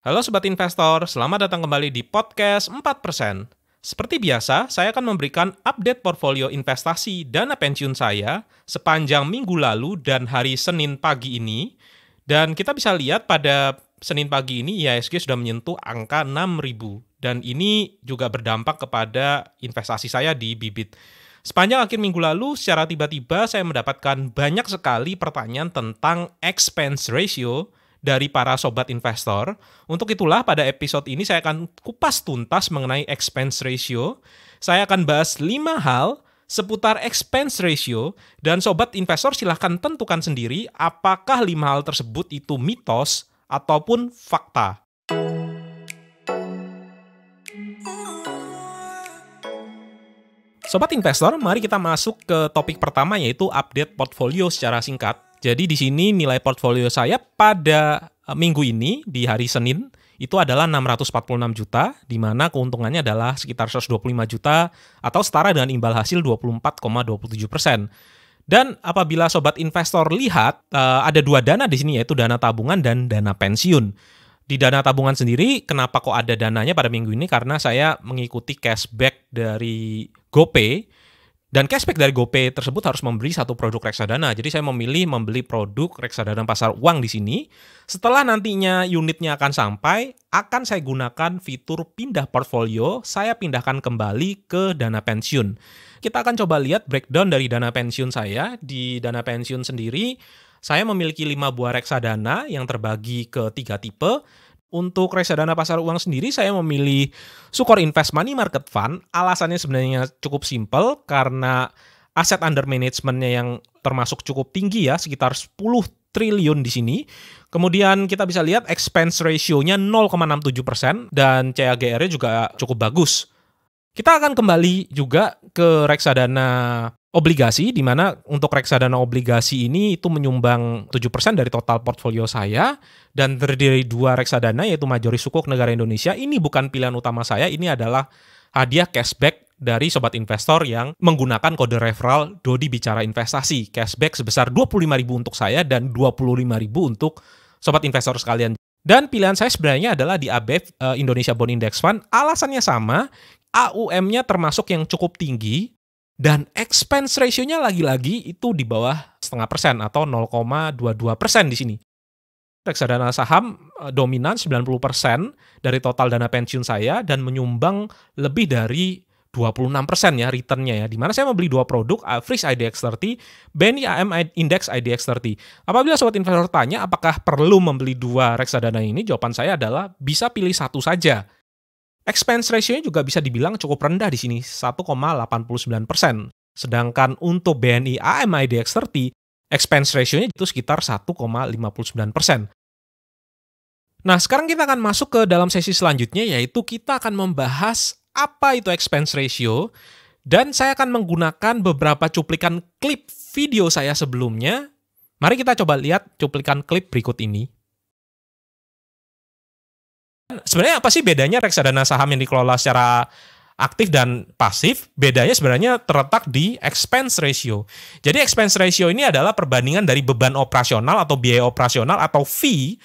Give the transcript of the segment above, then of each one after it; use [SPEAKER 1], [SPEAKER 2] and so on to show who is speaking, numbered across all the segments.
[SPEAKER 1] Halo Sobat Investor, selamat datang kembali di podcast 4%. Seperti biasa, saya akan memberikan update portfolio investasi dana pensiun saya sepanjang minggu lalu dan hari Senin pagi ini. Dan kita bisa lihat pada Senin pagi ini IHSG sudah menyentuh angka 6.000 dan ini juga berdampak kepada investasi saya di Bibit. Sepanjang akhir minggu lalu, secara tiba-tiba saya mendapatkan banyak sekali pertanyaan tentang expense ratio dari para sobat investor. Untuk itulah pada episode ini saya akan kupas tuntas mengenai expense ratio. Saya akan bahas 5 hal seputar expense ratio dan sobat investor silahkan tentukan sendiri apakah lima hal tersebut itu mitos ataupun fakta. Sobat investor, mari kita masuk ke topik pertama yaitu update portfolio secara singkat. Jadi di sini nilai portfolio saya pada eh, minggu ini di hari Senin itu adalah 646 juta, di mana keuntungannya adalah sekitar 125 juta atau setara dengan imbal hasil 24,27 persen. Dan apabila sobat investor lihat eh, ada dua dana di sini yaitu dana tabungan dan dana pensiun. Di dana tabungan sendiri, kenapa kok ada dananya pada minggu ini? Karena saya mengikuti cashback dari GoPay dan cashback dari GoPay tersebut harus membeli satu produk reksadana. Jadi saya memilih membeli produk reksadana pasar uang di sini. Setelah nantinya unitnya akan sampai, akan saya gunakan fitur pindah portfolio, saya pindahkan kembali ke dana pensiun. Kita akan coba lihat breakdown dari dana pensiun saya. Di dana pensiun sendiri, saya memiliki 5 buah reksadana yang terbagi ke tiga tipe untuk reksadana pasar uang sendiri saya memilih Sukor Invest Money Market Fund. Alasannya sebenarnya cukup simpel karena aset under managementnya yang termasuk cukup tinggi ya, sekitar 10 triliun di sini. Kemudian kita bisa lihat expense ratio-nya 0,67% dan CAGR-nya juga cukup bagus. Kita akan kembali juga ke reksadana obligasi di mana untuk reksadana obligasi ini itu menyumbang 7% dari total portfolio saya dan terdiri dua reksadana yaitu Majori Sukuk Negara Indonesia. Ini bukan pilihan utama saya, ini adalah hadiah cashback dari sobat investor yang menggunakan kode referral Dodi Bicara Investasi. Cashback sebesar 25.000 untuk saya dan 25.000 untuk sobat investor sekalian. Dan pilihan saya sebenarnya adalah di ABF e eh, Indonesia Bond Index Fund. Alasannya sama, AUM-nya termasuk yang cukup tinggi dan expense ratio-nya lagi-lagi itu di bawah setengah persen atau 0,22 persen di sini. Reksadana saham eh, dominan 90% dari total dana pensiun saya dan menyumbang lebih dari 26% ya returnnya ya. Di mana saya membeli dua produk, Fris IDX30, BNI AM Index IDX30. Apabila sobat investor tanya apakah perlu membeli dua reksadana ini, jawaban saya adalah bisa pilih satu saja Expense ratio-nya juga bisa dibilang cukup rendah di sini, 1,89%. Sedangkan untuk BNI AMIDX 30, expense ratio-nya itu sekitar 1,59%. Nah, sekarang kita akan masuk ke dalam sesi selanjutnya, yaitu kita akan membahas apa itu expense ratio, dan saya akan menggunakan beberapa cuplikan klip video saya sebelumnya. Mari kita coba lihat cuplikan klip berikut ini. Sebenarnya apa sih bedanya reksadana saham yang dikelola secara aktif dan pasif, bedanya sebenarnya terletak di expense ratio. Jadi expense ratio ini adalah perbandingan dari beban operasional atau biaya operasional atau fee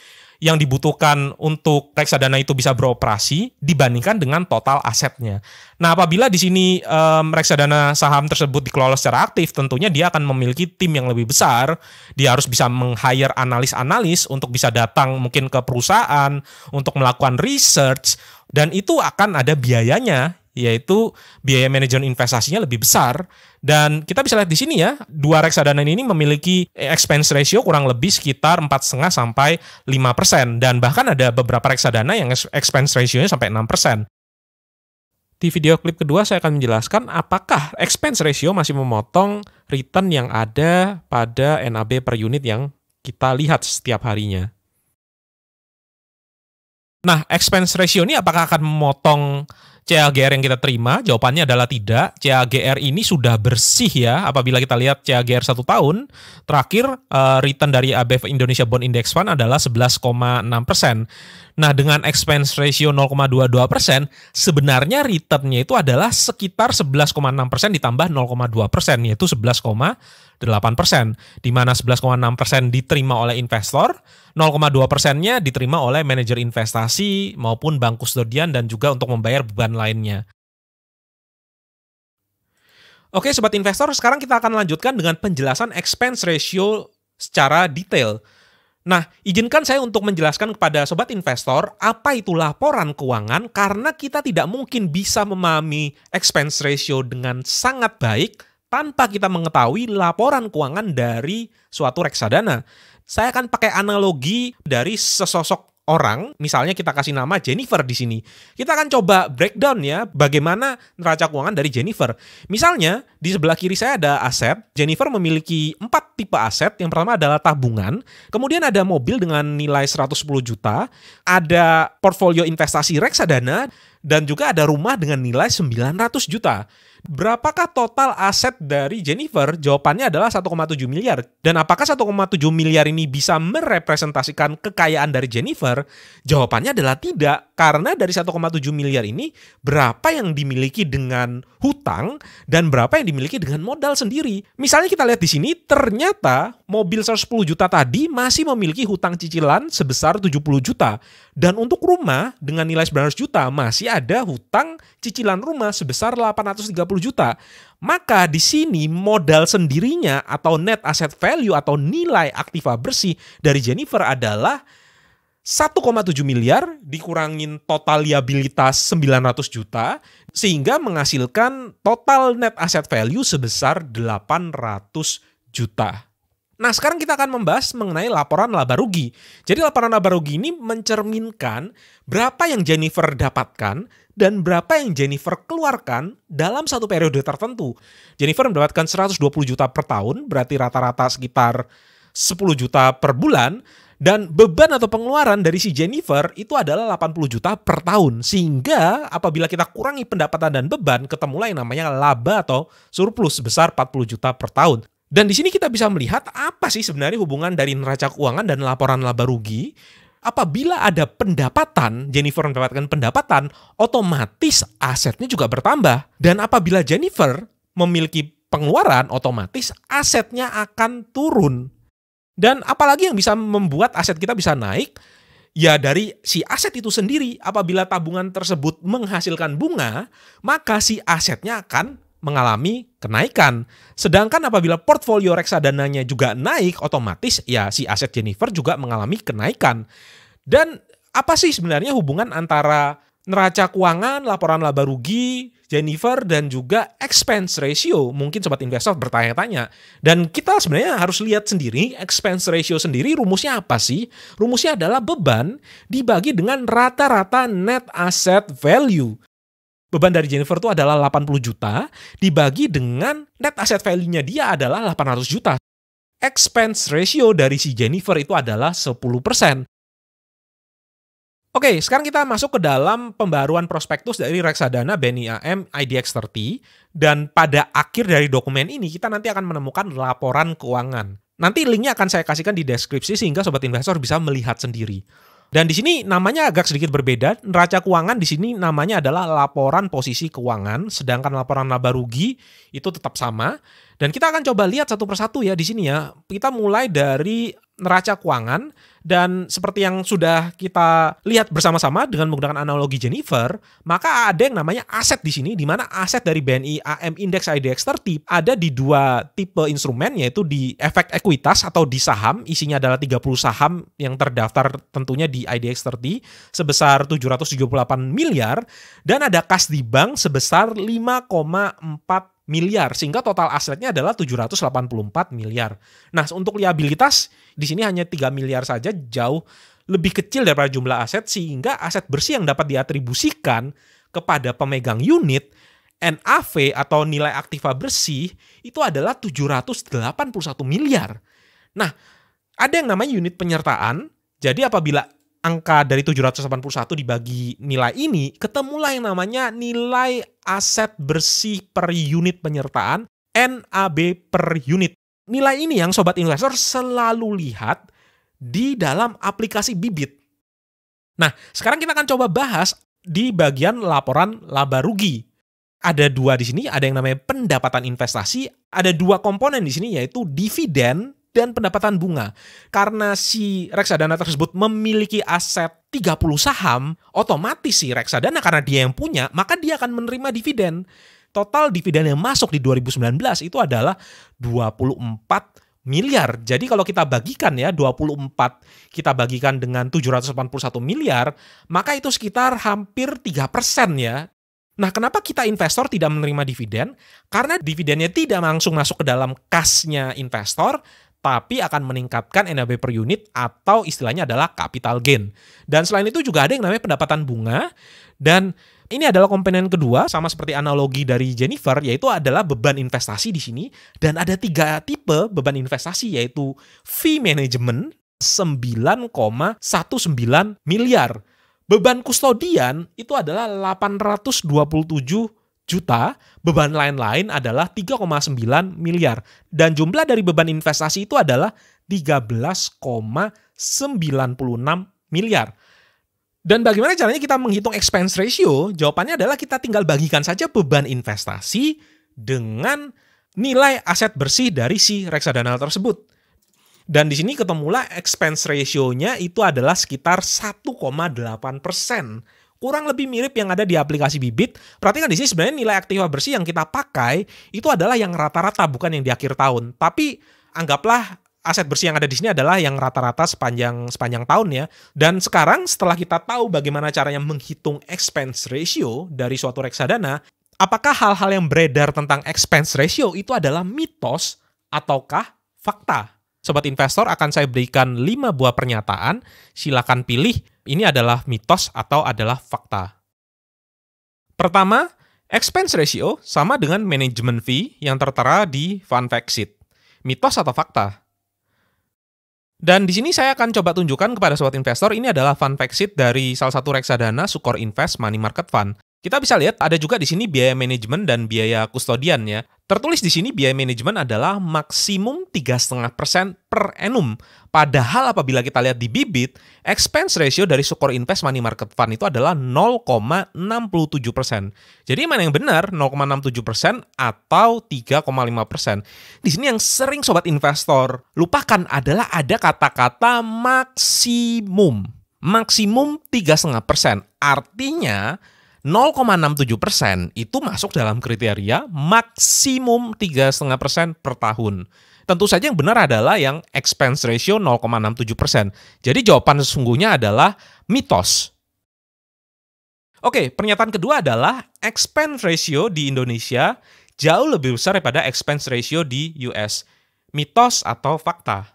[SPEAKER 1] yang dibutuhkan untuk reksadana itu bisa beroperasi dibandingkan dengan total asetnya. Nah, apabila di sini um, reksadana saham tersebut dikelola secara aktif, tentunya dia akan memiliki tim yang lebih besar. Dia harus bisa meng-hire analis-analis untuk bisa datang mungkin ke perusahaan untuk melakukan research dan itu akan ada biayanya yaitu biaya manajemen investasinya lebih besar dan kita bisa lihat di sini ya dua reksadana ini memiliki expense ratio kurang lebih sekitar 4,5 sampai 5% dan bahkan ada beberapa reksadana yang expense ratio-nya sampai 6%. Di video klip kedua saya akan menjelaskan apakah expense ratio masih memotong return yang ada pada NAB per unit yang kita lihat setiap harinya. Nah, expense ratio ini apakah akan memotong CAGR yang kita terima? Jawabannya adalah tidak. CAGR ini sudah bersih ya. Apabila kita lihat CAGR satu tahun, terakhir uh, return dari ABF Indonesia Bond Index Fund adalah 11,6 persen. Nah, dengan expense ratio 0,22%, sebenarnya return-nya itu adalah sekitar 11,6% ditambah 0,2%, yaitu 11,8%. Di mana 11,6% diterima oleh investor, 0,2%-nya diterima oleh manajer investasi maupun bank kustodian dan juga untuk membayar beban lainnya. Oke, sobat investor, sekarang kita akan lanjutkan dengan penjelasan expense ratio secara detail. Nah, izinkan saya untuk menjelaskan kepada sobat investor apa itu laporan keuangan karena kita tidak mungkin bisa memahami expense ratio dengan sangat baik tanpa kita mengetahui laporan keuangan dari suatu reksadana. Saya akan pakai analogi dari sesosok orang, misalnya kita kasih nama Jennifer di sini. Kita akan coba breakdown ya bagaimana neraca keuangan dari Jennifer. Misalnya di sebelah kiri saya ada aset. Jennifer memiliki empat tipe aset. Yang pertama adalah tabungan, kemudian ada mobil dengan nilai 110 juta, ada portfolio investasi reksadana, dan juga ada rumah dengan nilai 900 juta. Berapakah total aset dari Jennifer? Jawabannya adalah 1,7 miliar. Dan apakah 1,7 miliar ini bisa merepresentasikan kekayaan dari Jennifer? Jawabannya adalah tidak. Karena dari 1,7 miliar ini, berapa yang dimiliki dengan hutang dan berapa yang dimiliki dengan modal sendiri. Misalnya kita lihat di sini, ternyata mobil 110 juta tadi masih memiliki hutang cicilan sebesar 70 juta. Dan untuk rumah dengan nilai 900 juta masih ada hutang cicilan rumah sebesar 830 juta. Maka di sini modal sendirinya atau net asset value atau nilai aktiva bersih dari Jennifer adalah 1,7 miliar dikurangin total liabilitas 900 juta sehingga menghasilkan total net asset value sebesar 800 juta. Nah, sekarang kita akan membahas mengenai laporan laba rugi. Jadi laporan laba rugi ini mencerminkan berapa yang Jennifer dapatkan dan berapa yang Jennifer keluarkan dalam satu periode tertentu. Jennifer mendapatkan 120 juta per tahun, berarti rata-rata sekitar 10 juta per bulan, dan beban atau pengeluaran dari si Jennifer itu adalah 80 juta per tahun. Sehingga apabila kita kurangi pendapatan dan beban, ketemulah yang namanya laba atau surplus sebesar 40 juta per tahun. Dan di sini kita bisa melihat apa sih sebenarnya hubungan dari neraca keuangan dan laporan laba rugi. Apabila ada pendapatan, Jennifer mendapatkan pendapatan, otomatis asetnya juga bertambah. Dan apabila Jennifer memiliki pengeluaran, otomatis asetnya akan turun. Dan apalagi yang bisa membuat aset kita bisa naik, ya dari si aset itu sendiri. Apabila tabungan tersebut menghasilkan bunga, maka si asetnya akan mengalami kenaikan. Sedangkan apabila portfolio reksadananya juga naik, otomatis ya si aset Jennifer juga mengalami kenaikan. Dan apa sih sebenarnya hubungan antara neraca keuangan, laporan laba rugi, Jennifer dan juga expense ratio. Mungkin sobat investor bertanya-tanya. Dan kita sebenarnya harus lihat sendiri expense ratio sendiri rumusnya apa sih? Rumusnya adalah beban dibagi dengan rata-rata net asset value beban dari Jennifer itu adalah 80 juta dibagi dengan net asset value-nya dia adalah 800 juta. Expense ratio dari si Jennifer itu adalah 10%. Oke, sekarang kita masuk ke dalam pembaruan prospektus dari reksadana BNI AM IDX30 dan pada akhir dari dokumen ini kita nanti akan menemukan laporan keuangan. Nanti linknya akan saya kasihkan di deskripsi sehingga sobat investor bisa melihat sendiri. Dan di sini namanya agak sedikit berbeda. Neraca keuangan di sini namanya adalah laporan posisi keuangan, sedangkan laporan laba rugi itu tetap sama. Dan kita akan coba lihat satu persatu ya di sini ya. Kita mulai dari neraca keuangan dan seperti yang sudah kita lihat bersama-sama dengan menggunakan analogi Jennifer, maka ada yang namanya aset di sini di mana aset dari BNI AM Index IDX 30 ada di dua tipe instrumen yaitu di efek ekuitas atau di saham, isinya adalah 30 saham yang terdaftar tentunya di IDX 30 sebesar 778 miliar. Dan ada kas di bank sebesar 5,4 miliar sehingga total asetnya adalah 784 miliar. Nah, untuk liabilitas di sini hanya 3 miliar saja jauh lebih kecil daripada jumlah aset sehingga aset bersih yang dapat diatribusikan kepada pemegang unit NAV atau nilai aktiva bersih itu adalah 781 miliar. Nah, ada yang namanya unit penyertaan. Jadi apabila angka dari 781 dibagi nilai ini, ketemulah yang namanya nilai aset bersih per unit penyertaan NAB per unit. Nilai ini yang sobat investor selalu lihat di dalam aplikasi Bibit. Nah, sekarang kita akan coba bahas di bagian laporan laba rugi. Ada dua di sini, ada yang namanya pendapatan investasi, ada dua komponen di sini yaitu dividen dan pendapatan bunga. Karena si reksadana tersebut memiliki aset 30 saham, otomatis si reksadana karena dia yang punya, maka dia akan menerima dividen. Total dividen yang masuk di 2019 itu adalah 24 miliar. Jadi kalau kita bagikan ya 24 kita bagikan dengan 781 miliar, maka itu sekitar hampir 3% ya. Nah, kenapa kita investor tidak menerima dividen? Karena dividennya tidak langsung masuk ke dalam kasnya investor, tapi akan meningkatkan NAB per unit atau istilahnya adalah capital gain. Dan selain itu juga ada yang namanya pendapatan bunga dan ini adalah komponen kedua sama seperti analogi dari Jennifer yaitu adalah beban investasi di sini dan ada tiga tipe beban investasi yaitu fee management 9,19 miliar. Beban kustodian itu adalah 827 juta, beban lain-lain adalah 3,9 miliar. Dan jumlah dari beban investasi itu adalah 13,96 miliar. Dan bagaimana caranya kita menghitung expense ratio? Jawabannya adalah kita tinggal bagikan saja beban investasi dengan nilai aset bersih dari si reksadana tersebut. Dan di sini ketemulah expense ratio-nya itu adalah sekitar 1,8 persen kurang lebih mirip yang ada di aplikasi Bibit. Perhatikan di sini sebenarnya nilai aktiva bersih yang kita pakai itu adalah yang rata-rata bukan yang di akhir tahun. Tapi anggaplah aset bersih yang ada di sini adalah yang rata-rata sepanjang sepanjang tahun ya. Dan sekarang setelah kita tahu bagaimana caranya menghitung expense ratio dari suatu reksadana, apakah hal-hal yang beredar tentang expense ratio itu adalah mitos ataukah fakta? Sobat investor akan saya berikan 5 buah pernyataan, silakan pilih ini adalah mitos atau adalah fakta. Pertama, expense ratio sama dengan management fee yang tertera di fund fact sheet. Mitos atau fakta? Dan di sini saya akan coba tunjukkan kepada sobat investor ini adalah fund fact sheet dari salah satu reksadana Sukor Invest Money Market Fund. Kita bisa lihat ada juga di sini biaya manajemen dan biaya kustodian ya. Tertulis di sini biaya manajemen adalah maksimum 3,5% per annum. Padahal apabila kita lihat di bibit, expense ratio dari Sukor Invest Money Market Fund itu adalah 0,67%. Jadi mana yang benar? 0,67% atau 3,5%. Di sini yang sering sobat investor lupakan adalah ada kata-kata maksimum. Maksimum 3,5%. Artinya 0,67 persen itu masuk dalam kriteria maksimum 3,5 persen per tahun. Tentu saja yang benar adalah yang expense ratio 0,67 persen. Jadi jawaban sesungguhnya adalah mitos. Oke, pernyataan kedua adalah expense ratio di Indonesia jauh lebih besar daripada expense ratio di US. Mitos atau fakta?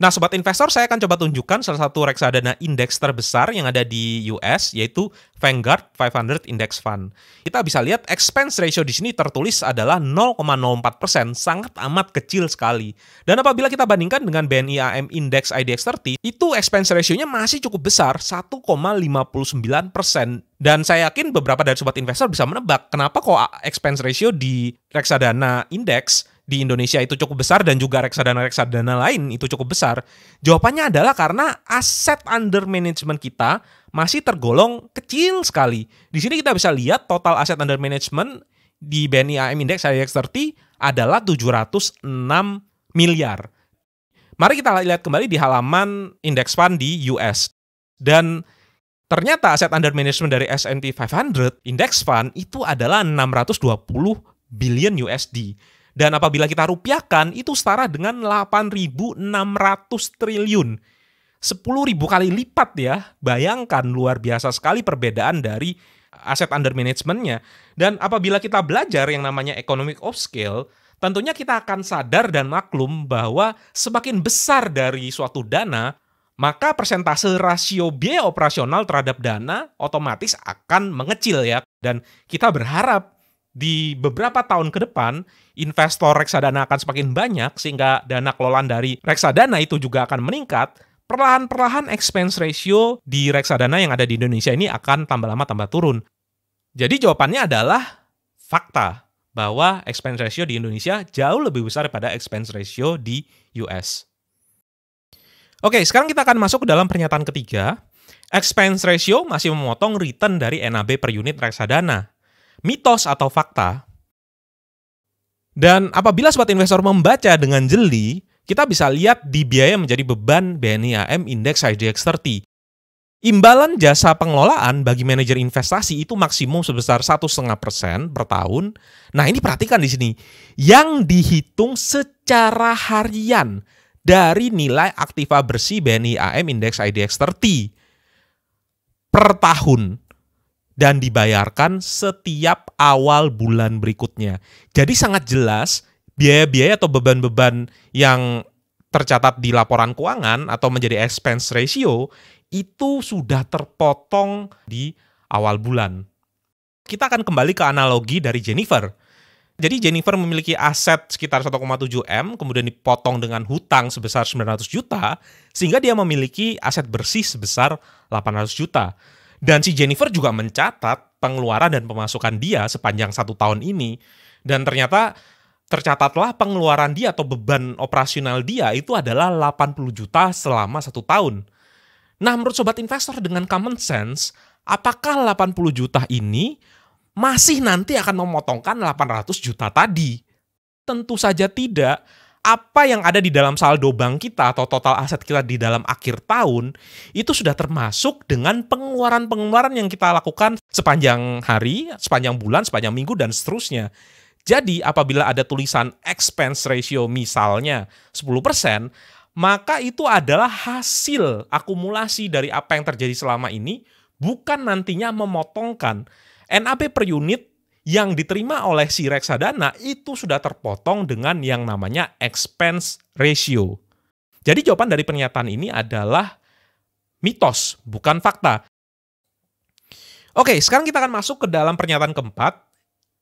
[SPEAKER 1] Nah, sobat investor, saya akan coba tunjukkan salah satu reksadana indeks terbesar yang ada di US, yaitu Vanguard 500 Index Fund. Kita bisa lihat expense ratio di sini tertulis adalah 0,04%, sangat amat kecil sekali. Dan apabila kita bandingkan dengan BNI AM Index IDX 30, itu expense ratio-nya masih cukup besar, 1,59%. Dan saya yakin beberapa dari sobat investor bisa menebak kenapa kok expense ratio di reksadana indeks di Indonesia itu cukup besar dan juga reksadana-reksadana lain itu cukup besar? Jawabannya adalah karena aset under management kita masih tergolong kecil sekali. Di sini kita bisa lihat total aset under management di BNI AM Index IDX 30 adalah 706 miliar. Mari kita lihat kembali di halaman index fund di US. Dan ternyata aset under management dari S&P 500 index fund itu adalah 620 billion USD. Dan apabila kita rupiahkan, itu setara dengan 8.600 triliun. 10.000 kali lipat ya. Bayangkan luar biasa sekali perbedaan dari aset under managementnya. Dan apabila kita belajar yang namanya economic of scale, tentunya kita akan sadar dan maklum bahwa semakin besar dari suatu dana, maka persentase rasio biaya operasional terhadap dana otomatis akan mengecil ya. Dan kita berharap di beberapa tahun ke depan investor reksadana akan semakin banyak sehingga dana kelolaan dari reksadana itu juga akan meningkat, perlahan-perlahan expense ratio di reksadana yang ada di Indonesia ini akan tambah lama tambah turun. Jadi jawabannya adalah fakta bahwa expense ratio di Indonesia jauh lebih besar daripada expense ratio di US. Oke, sekarang kita akan masuk ke dalam pernyataan ketiga. Expense ratio masih memotong return dari NAB per unit reksadana. Mitos atau fakta? Dan apabila sobat investor membaca dengan jeli, kita bisa lihat di biaya menjadi beban BNI AM Index IDX 30. Imbalan jasa pengelolaan bagi manajer investasi itu maksimum sebesar 1,5% per tahun. Nah ini perhatikan di sini, yang dihitung secara harian dari nilai aktiva bersih BNI AM Index IDX 30 per tahun dan dibayarkan setiap awal bulan berikutnya. Jadi sangat jelas biaya-biaya atau beban-beban yang tercatat di laporan keuangan atau menjadi expense ratio itu sudah terpotong di awal bulan. Kita akan kembali ke analogi dari Jennifer. Jadi Jennifer memiliki aset sekitar 1,7 M, kemudian dipotong dengan hutang sebesar 900 juta, sehingga dia memiliki aset bersih sebesar 800 juta. Dan si Jennifer juga mencatat pengeluaran dan pemasukan dia sepanjang satu tahun ini. Dan ternyata tercatatlah pengeluaran dia atau beban operasional dia itu adalah 80 juta selama satu tahun. Nah, menurut sobat investor dengan common sense, apakah 80 juta ini masih nanti akan memotongkan 800 juta tadi? Tentu saja tidak. Apa yang ada di dalam saldo bank kita atau total aset kita di dalam akhir tahun itu sudah termasuk dengan pengeluaran-pengeluaran yang kita lakukan sepanjang hari, sepanjang bulan, sepanjang minggu dan seterusnya. Jadi apabila ada tulisan expense ratio misalnya 10%, maka itu adalah hasil akumulasi dari apa yang terjadi selama ini, bukan nantinya memotongkan. NAB per unit yang diterima oleh si reksadana itu sudah terpotong dengan yang namanya expense ratio. Jadi jawaban dari pernyataan ini adalah mitos, bukan fakta. Oke, sekarang kita akan masuk ke dalam pernyataan keempat.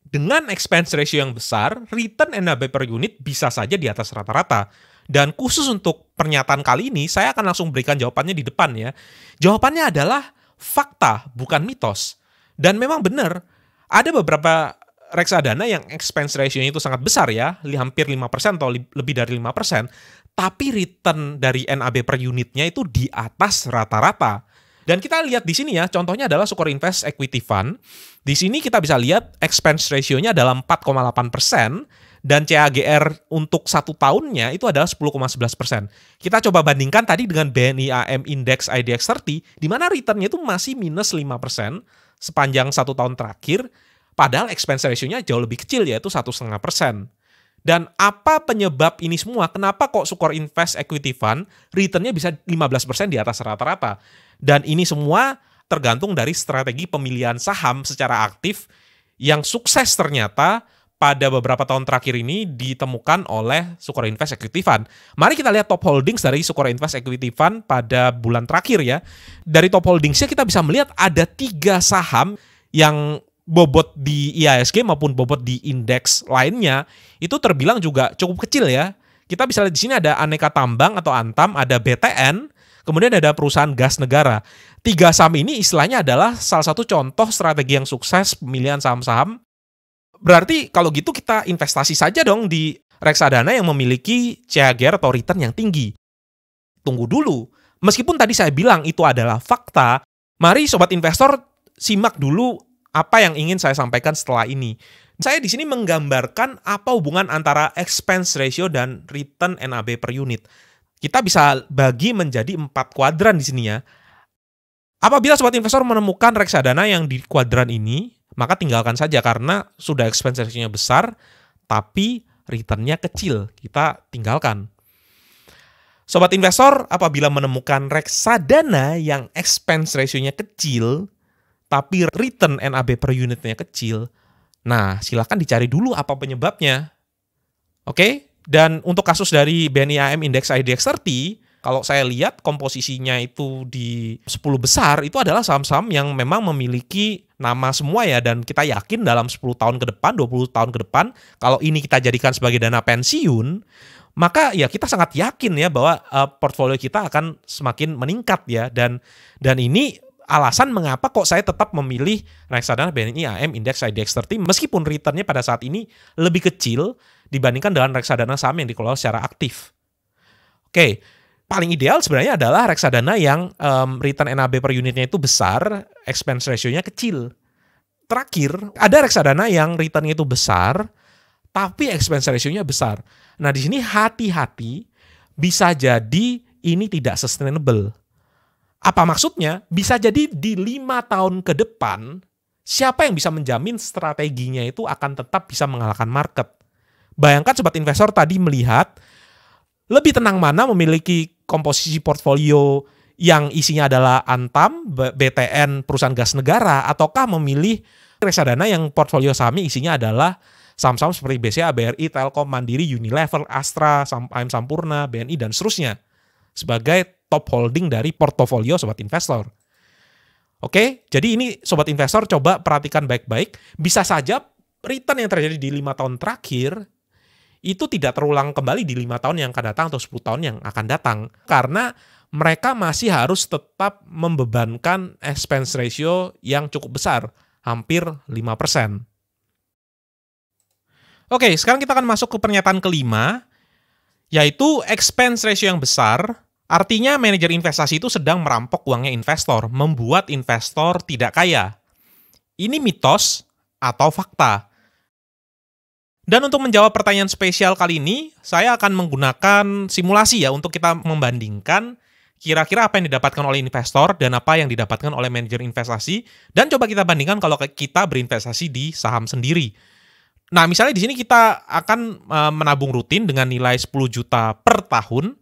[SPEAKER 1] Dengan expense ratio yang besar, return NAB per unit bisa saja di atas rata-rata. Dan khusus untuk pernyataan kali ini, saya akan langsung berikan jawabannya di depan ya. Jawabannya adalah fakta, bukan mitos. Dan memang benar, ada beberapa reksadana yang expense ratio-nya itu sangat besar ya, hampir 5% atau lebih dari 5%, tapi return dari NAB per unitnya itu di atas rata-rata. Dan kita lihat di sini ya, contohnya adalah Sukor Invest Equity Fund. Di sini kita bisa lihat expense ratio-nya adalah 4,8 persen, dan CAGR untuk satu tahunnya itu adalah 10,11 persen. Kita coba bandingkan tadi dengan BNI AM Index IDX 30, di mana returnnya itu masih minus 5 persen sepanjang satu tahun terakhir, padahal expense ratio-nya jauh lebih kecil yaitu 1,5 persen. Dan apa penyebab ini semua? Kenapa kok Sukor Invest Equity Fund returnnya bisa 15% di atas rata-rata? Dan ini semua tergantung dari strategi pemilihan saham secara aktif yang sukses ternyata pada beberapa tahun terakhir ini ditemukan oleh Sukor Invest Equity Fund. Mari kita lihat top holdings dari Sukor Invest Equity Fund pada bulan terakhir ya. Dari top holdingsnya kita bisa melihat ada tiga saham yang bobot di IASG maupun bobot di indeks lainnya itu terbilang juga cukup kecil ya. Kita bisa lihat di sini ada aneka tambang atau Antam, ada BTN, kemudian ada perusahaan gas negara. Tiga saham ini istilahnya adalah salah satu contoh strategi yang sukses pemilihan saham-saham Berarti kalau gitu kita investasi saja dong di reksadana yang memiliki CAGR atau return yang tinggi. Tunggu dulu. Meskipun tadi saya bilang itu adalah fakta, mari sobat investor simak dulu apa yang ingin saya sampaikan setelah ini. Saya di sini menggambarkan apa hubungan antara expense ratio dan return NAB per unit. Kita bisa bagi menjadi empat kuadran di sini ya. Apabila sobat investor menemukan reksadana yang di kuadran ini, maka tinggalkan saja karena sudah expense ratio-nya besar, tapi return-nya kecil. Kita tinggalkan. Sobat investor, apabila menemukan reksadana yang expense ratio-nya kecil, tapi return NAB per unitnya kecil, nah silahkan dicari dulu apa penyebabnya. Oke, dan untuk kasus dari BNI AM Index IDX 30, kalau saya lihat komposisinya itu di 10 besar itu adalah saham-saham yang memang memiliki nama semua ya. Dan kita yakin dalam 10 tahun ke depan, 20 tahun ke depan kalau ini kita jadikan sebagai dana pensiun, maka ya kita sangat yakin ya bahwa uh, portfolio kita akan semakin meningkat ya. Dan dan ini alasan mengapa kok saya tetap memilih reksadana BNI AM Index IDX 30 meskipun returnnya pada saat ini lebih kecil dibandingkan dengan reksadana saham yang dikelola secara aktif. Oke, paling ideal sebenarnya adalah reksadana yang um, return NAB per unitnya itu besar, expense ratio-nya kecil. Terakhir, ada reksadana yang returnnya itu besar, tapi expense ratio-nya besar. Nah, di sini hati-hati, bisa jadi ini tidak sustainable. Apa maksudnya? Bisa jadi di lima tahun ke depan, siapa yang bisa menjamin strateginya itu akan tetap bisa mengalahkan market? Bayangkan sobat investor tadi melihat lebih tenang mana memiliki komposisi portfolio yang isinya adalah Antam, BTN, perusahaan gas negara, ataukah memilih reksadana yang portfolio sahamnya isinya adalah saham-saham seperti BCA, BRI, Telkom, Mandiri, Unilever, Astra, AM Sampurna, BNI, dan seterusnya sebagai top holding dari portofolio sobat investor. Oke, jadi ini sobat investor coba perhatikan baik-baik. Bisa saja return yang terjadi di lima tahun terakhir itu tidak terulang kembali di lima tahun yang akan datang atau 10 tahun yang akan datang. Karena mereka masih harus tetap membebankan expense ratio yang cukup besar, hampir 5%. Oke, sekarang kita akan masuk ke pernyataan kelima, yaitu expense ratio yang besar, artinya manajer investasi itu sedang merampok uangnya investor, membuat investor tidak kaya. Ini mitos atau fakta? Dan untuk menjawab pertanyaan spesial kali ini, saya akan menggunakan simulasi ya untuk kita membandingkan kira-kira apa yang didapatkan oleh investor dan apa yang didapatkan oleh manajer investasi. Dan coba kita bandingkan kalau kita berinvestasi di saham sendiri. Nah, misalnya di sini kita akan e, menabung rutin dengan nilai 10 juta per tahun.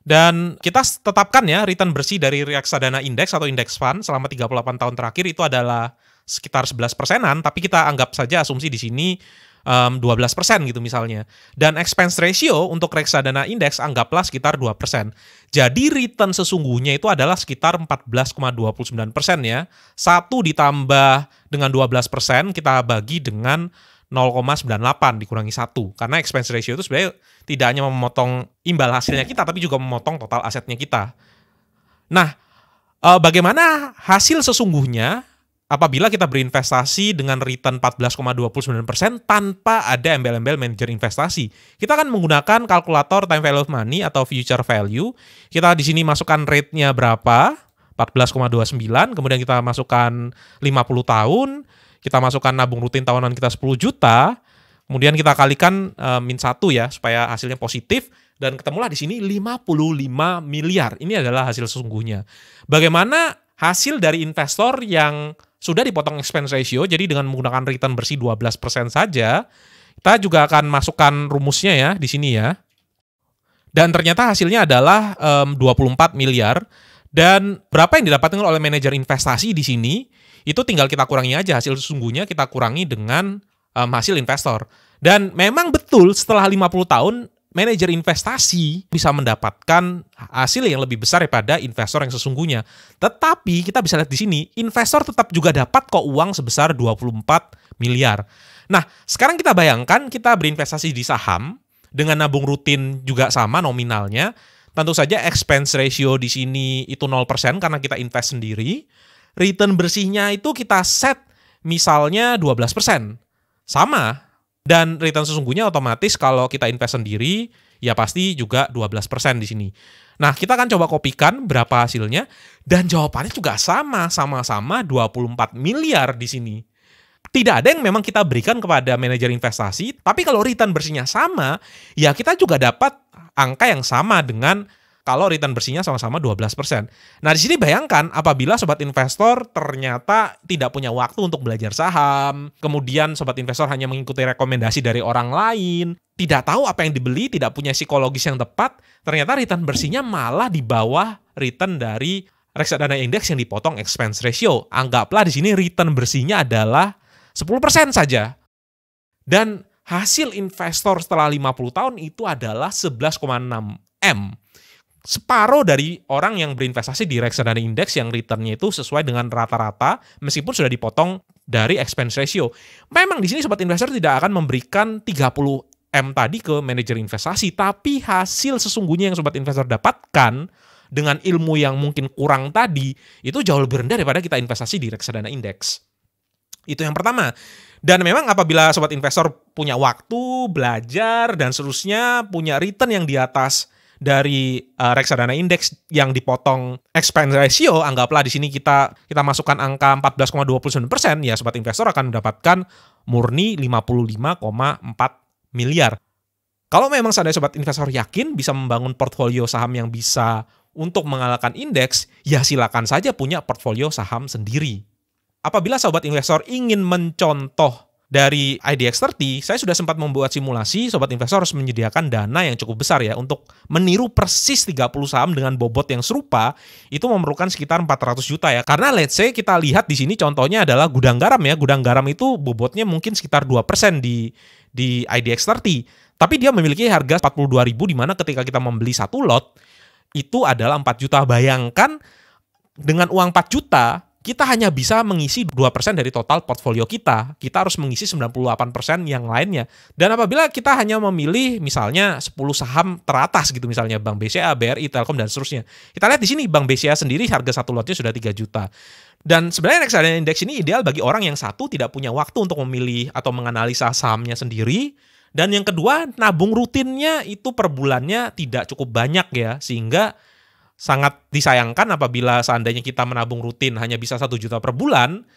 [SPEAKER 1] Dan kita tetapkan ya return bersih dari reksadana indeks atau index fund selama 38 tahun terakhir itu adalah sekitar 11 persenan, tapi kita anggap saja asumsi di sini um, 12% gitu misalnya. Dan expense ratio untuk reksadana indeks anggaplah sekitar 2%. Jadi return sesungguhnya itu adalah sekitar 14,29% ya. Satu ditambah dengan 12% kita bagi dengan 0,98 dikurangi satu karena expense ratio itu sebenarnya tidak hanya memotong imbal hasilnya kita tapi juga memotong total asetnya kita. Nah, eh, bagaimana hasil sesungguhnya apabila kita berinvestasi dengan return 14,29% tanpa ada embel-embel manajer investasi. Kita akan menggunakan kalkulator time value of money atau future value. Kita di sini masukkan rate-nya berapa? 14,29, kemudian kita masukkan 50 tahun, kita masukkan nabung rutin tahunan kita 10 juta, kemudian kita kalikan e, min 1 ya supaya hasilnya positif dan ketemulah di sini 55 miliar. Ini adalah hasil sesungguhnya. Bagaimana hasil dari investor yang sudah dipotong expense ratio, jadi dengan menggunakan return bersih 12% saja, kita juga akan masukkan rumusnya ya di sini ya. Dan ternyata hasilnya adalah um, 24 miliar. Dan berapa yang didapatkan oleh manajer investasi di sini, itu tinggal kita kurangi aja hasil sesungguhnya kita kurangi dengan um, hasil investor. Dan memang betul setelah 50 tahun manajer investasi bisa mendapatkan hasil yang lebih besar daripada investor yang sesungguhnya. Tetapi kita bisa lihat di sini, investor tetap juga dapat kok uang sebesar 24 miliar. Nah, sekarang kita bayangkan kita berinvestasi di saham dengan nabung rutin juga sama nominalnya. Tentu saja expense ratio di sini itu 0% karena kita invest sendiri. Return bersihnya itu kita set misalnya 12%. Sama, dan return sesungguhnya otomatis kalau kita invest sendiri, ya pasti juga 12% di sini. Nah, kita akan coba kopikan berapa hasilnya, dan jawabannya juga sama, sama-sama 24 miliar di sini. Tidak ada yang memang kita berikan kepada manajer investasi, tapi kalau return bersihnya sama, ya kita juga dapat angka yang sama dengan kalau return bersihnya sama-sama 12%. Nah, di sini bayangkan apabila sobat investor ternyata tidak punya waktu untuk belajar saham, kemudian sobat investor hanya mengikuti rekomendasi dari orang lain, tidak tahu apa yang dibeli, tidak punya psikologis yang tepat, ternyata return bersihnya malah di bawah return dari reksadana indeks yang dipotong expense ratio. Anggaplah di sini return bersihnya adalah 10% saja. Dan hasil investor setelah 50 tahun itu adalah 11,6 M separuh dari orang yang berinvestasi di reksadana indeks yang returnnya itu sesuai dengan rata-rata meskipun sudah dipotong dari expense ratio. Memang di sini sobat investor tidak akan memberikan 30 M tadi ke manajer investasi, tapi hasil sesungguhnya yang sobat investor dapatkan dengan ilmu yang mungkin kurang tadi itu jauh lebih rendah daripada kita investasi di reksadana indeks. Itu yang pertama. Dan memang apabila sobat investor punya waktu, belajar dan seterusnya punya return yang di atas dari uh, reksadana indeks yang dipotong expense ratio, anggaplah di sini kita kita masukkan angka 14,29%, ya sobat investor akan mendapatkan murni 55,4 miliar. Kalau memang seandainya sobat investor yakin bisa membangun portfolio saham yang bisa untuk mengalahkan indeks, ya silakan saja punya portfolio saham sendiri. Apabila sobat investor ingin mencontoh dari IDX30, saya sudah sempat membuat simulasi, sobat investor harus menyediakan dana yang cukup besar ya untuk meniru persis 30 saham dengan bobot yang serupa, itu memerlukan sekitar 400 juta ya. Karena let's say kita lihat di sini contohnya adalah gudang garam ya. Gudang garam itu bobotnya mungkin sekitar 2% di di IDX30. Tapi dia memiliki harga 42.000 di mana ketika kita membeli satu lot itu adalah 4 juta. Bayangkan dengan uang 4 juta kita hanya bisa mengisi 2% dari total portfolio kita. Kita harus mengisi 98% yang lainnya. Dan apabila kita hanya memilih misalnya 10 saham teratas gitu misalnya Bank BCA, BRI, Telkom dan seterusnya. Kita lihat di sini Bank BCA sendiri harga satu lotnya sudah 3 juta. Dan sebenarnya reksadana indeks ini ideal bagi orang yang satu tidak punya waktu untuk memilih atau menganalisa sahamnya sendiri. Dan yang kedua, nabung rutinnya itu per bulannya tidak cukup banyak ya, sehingga sangat disayangkan apabila seandainya kita menabung rutin hanya bisa satu juta per bulan,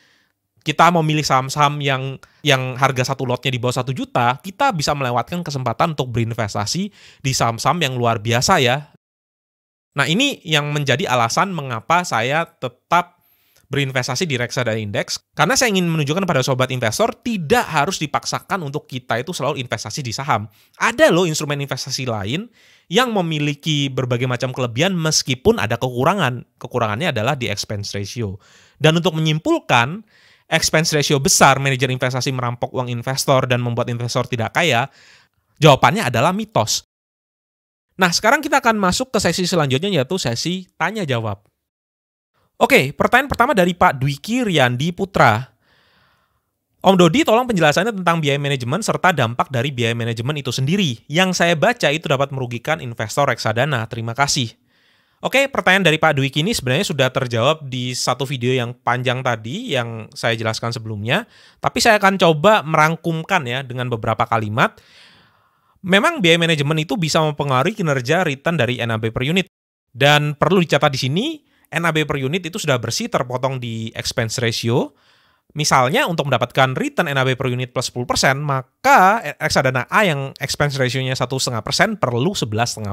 [SPEAKER 1] kita memilih saham-saham yang yang harga satu lotnya di bawah satu juta, kita bisa melewatkan kesempatan untuk berinvestasi di saham-saham yang luar biasa ya. Nah ini yang menjadi alasan mengapa saya tetap berinvestasi di reksadana indeks karena saya ingin menunjukkan pada sobat investor tidak harus dipaksakan untuk kita itu selalu investasi di saham. Ada loh instrumen investasi lain yang memiliki berbagai macam kelebihan meskipun ada kekurangan. Kekurangannya adalah di expense ratio. Dan untuk menyimpulkan expense ratio besar manajer investasi merampok uang investor dan membuat investor tidak kaya, jawabannya adalah mitos. Nah, sekarang kita akan masuk ke sesi selanjutnya yaitu sesi tanya jawab. Oke, pertanyaan pertama dari Pak Dwiki Riyandi Putra. Om Dodi tolong penjelasannya tentang biaya manajemen serta dampak dari biaya manajemen itu sendiri. Yang saya baca itu dapat merugikan investor reksadana. Terima kasih. Oke, pertanyaan dari Pak Dwiki ini sebenarnya sudah terjawab di satu video yang panjang tadi yang saya jelaskan sebelumnya. Tapi saya akan coba merangkumkan ya dengan beberapa kalimat. Memang biaya manajemen itu bisa mempengaruhi kinerja return dari NAB per unit. Dan perlu dicatat di sini, NAB per unit itu sudah bersih terpotong di expense ratio. Misalnya untuk mendapatkan return NAB per unit plus 10%, maka reksadana A yang expense ratio-nya 1,5% perlu 11,5%.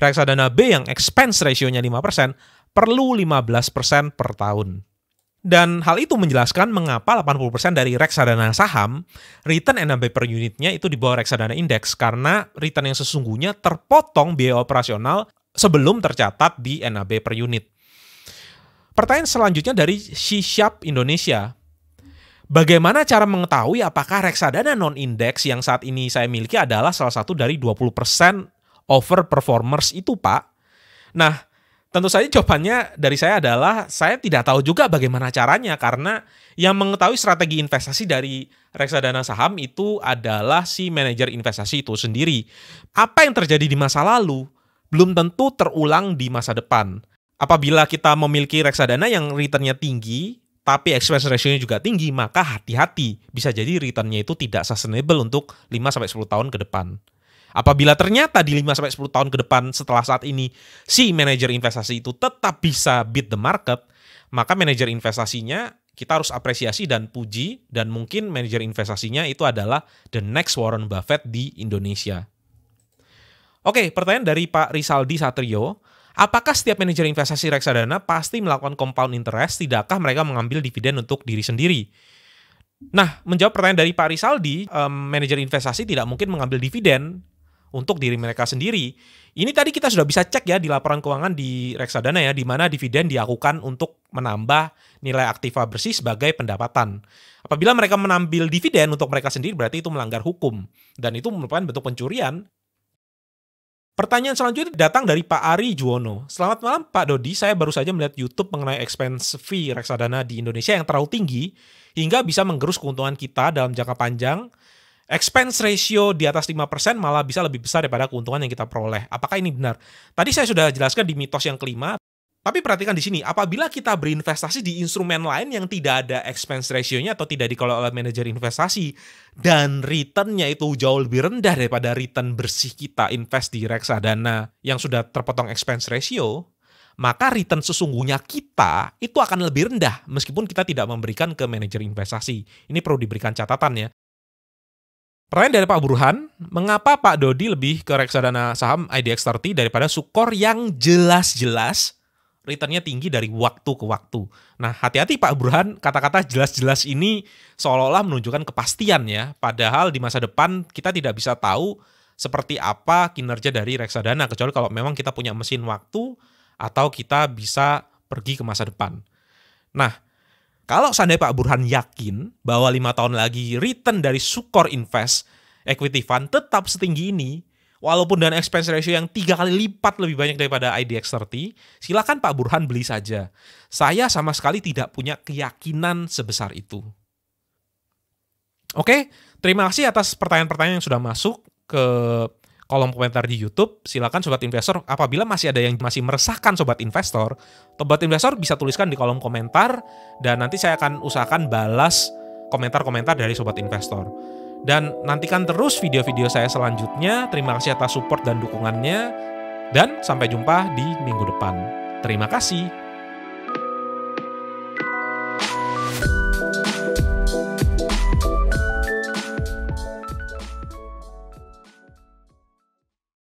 [SPEAKER 1] Reksadana B yang expense ratio-nya 5% perlu 15% per tahun. Dan hal itu menjelaskan mengapa 80% dari reksadana saham, return NAB per unitnya itu di bawah reksadana indeks, karena return yang sesungguhnya terpotong biaya operasional sebelum tercatat di NAB per unit. Pertanyaan selanjutnya dari Shishap Indonesia. Bagaimana cara mengetahui apakah reksadana non-indeks yang saat ini saya miliki adalah salah satu dari 20% over performers itu, Pak? Nah, tentu saja jawabannya dari saya adalah saya tidak tahu juga bagaimana caranya karena yang mengetahui strategi investasi dari reksadana saham itu adalah si manajer investasi itu sendiri. Apa yang terjadi di masa lalu belum tentu terulang di masa depan apabila kita memiliki reksadana yang returnnya tinggi, tapi expense ratio-nya juga tinggi, maka hati-hati. Bisa jadi returnnya itu tidak sustainable untuk 5-10 tahun ke depan. Apabila ternyata di 5-10 tahun ke depan setelah saat ini si manajer investasi itu tetap bisa beat the market, maka manajer investasinya kita harus apresiasi dan puji dan mungkin manajer investasinya itu adalah the next Warren Buffett di Indonesia. Oke, pertanyaan dari Pak Risaldi Satrio. Apakah setiap manajer investasi reksadana pasti melakukan compound interest? Tidakkah mereka mengambil dividen untuk diri sendiri? Nah, menjawab pertanyaan dari Pak Risaldi, um, manajer investasi tidak mungkin mengambil dividen untuk diri mereka sendiri. Ini tadi kita sudah bisa cek ya di laporan keuangan di reksadana ya, di mana dividen dilakukan untuk menambah nilai aktiva bersih sebagai pendapatan. Apabila mereka menambil dividen untuk mereka sendiri, berarti itu melanggar hukum. Dan itu merupakan bentuk pencurian Pertanyaan selanjutnya datang dari Pak Ari Juwono. Selamat malam Pak Dodi, saya baru saja melihat YouTube mengenai expense fee reksadana di Indonesia yang terlalu tinggi hingga bisa menggerus keuntungan kita dalam jangka panjang. Expense ratio di atas 5% malah bisa lebih besar daripada keuntungan yang kita peroleh. Apakah ini benar? Tadi saya sudah jelaskan di mitos yang kelima, Tapi perhatikan di sini, apabila kita berinvestasi di instrumen lain yang tidak ada expense ratio-nya atau tidak dikelola oleh manajer investasi dan return-nya itu jauh lebih rendah daripada return bersih kita invest di reksadana yang sudah terpotong expense ratio, maka return sesungguhnya kita itu akan lebih rendah meskipun kita tidak memberikan ke manajer investasi. Ini perlu diberikan catatan ya. Pertanyaan dari Pak Burhan, mengapa Pak Dodi lebih ke reksadana saham IDX30 daripada Sukor yang jelas-jelas returnnya tinggi dari waktu ke waktu. Nah, hati-hati Pak Burhan, kata-kata jelas-jelas ini seolah-olah menunjukkan kepastian ya. Padahal di masa depan kita tidak bisa tahu seperti apa kinerja dari reksadana, kecuali kalau memang kita punya mesin waktu atau kita bisa pergi ke masa depan. Nah, kalau seandainya Pak Burhan yakin bahwa lima tahun lagi return dari Sukor Invest Equity Fund tetap setinggi ini, walaupun dengan expense ratio yang tiga kali lipat lebih banyak daripada IDX30, silakan Pak Burhan beli saja. Saya sama sekali tidak punya keyakinan sebesar itu. Oke, terima kasih atas pertanyaan-pertanyaan yang sudah masuk ke kolom komentar di YouTube. Silakan sobat investor, apabila masih ada yang masih meresahkan sobat investor, sobat investor bisa tuliskan di kolom komentar dan nanti saya akan usahakan balas komentar-komentar dari sobat investor. Dan nantikan terus video-video saya selanjutnya. Terima kasih atas support dan dukungannya. Dan sampai jumpa di minggu depan. Terima kasih.